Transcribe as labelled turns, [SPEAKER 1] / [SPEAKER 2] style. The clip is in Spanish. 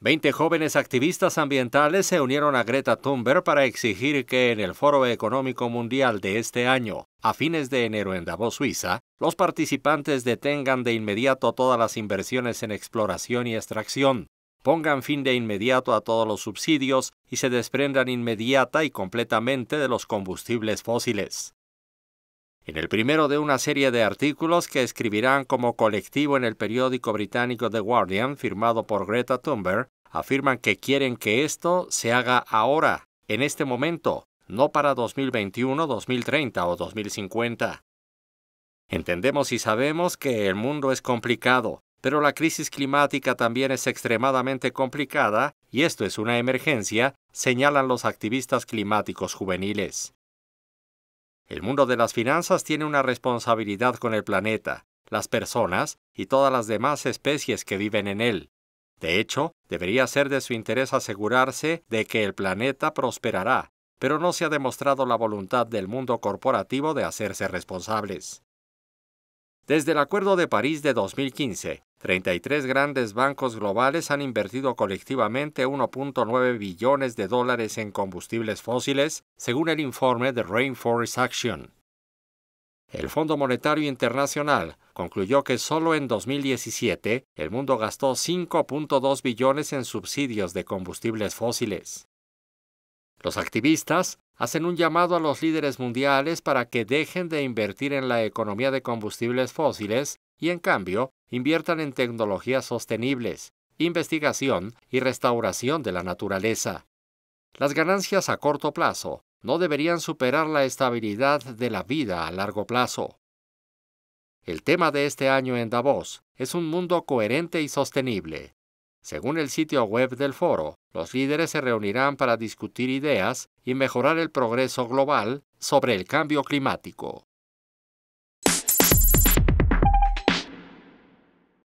[SPEAKER 1] Veinte jóvenes activistas ambientales se unieron a Greta Thunberg para exigir que en el Foro Económico Mundial de este año, a fines de enero en Davos, Suiza, los participantes detengan de inmediato todas las inversiones en exploración y extracción, pongan fin de inmediato a todos los subsidios y se desprendan inmediata y completamente de los combustibles fósiles. En el primero de una serie de artículos que escribirán como colectivo en el periódico británico The Guardian, firmado por Greta Thunberg, afirman que quieren que esto se haga ahora, en este momento, no para 2021, 2030 o 2050. Entendemos y sabemos que el mundo es complicado, pero la crisis climática también es extremadamente complicada y esto es una emergencia, señalan los activistas climáticos juveniles. El mundo de las finanzas tiene una responsabilidad con el planeta, las personas y todas las demás especies que viven en él. De hecho, debería ser de su interés asegurarse de que el planeta prosperará, pero no se ha demostrado la voluntad del mundo corporativo de hacerse responsables. Desde el Acuerdo de París de 2015, 33 grandes bancos globales han invertido colectivamente 1.9 billones de dólares en combustibles fósiles, según el informe de Rainforest Action. El Fondo Monetario Internacional concluyó que solo en 2017 el mundo gastó 5.2 billones en subsidios de combustibles fósiles. Los activistas hacen un llamado a los líderes mundiales para que dejen de invertir en la economía de combustibles fósiles y en cambio inviertan en tecnologías sostenibles, investigación y restauración de la naturaleza. Las ganancias a corto plazo no deberían superar la estabilidad de la vida a largo plazo. El tema de este año en Davos es un mundo coherente y sostenible. Según el sitio web del foro, los líderes se reunirán para discutir ideas y mejorar el progreso global sobre el cambio climático.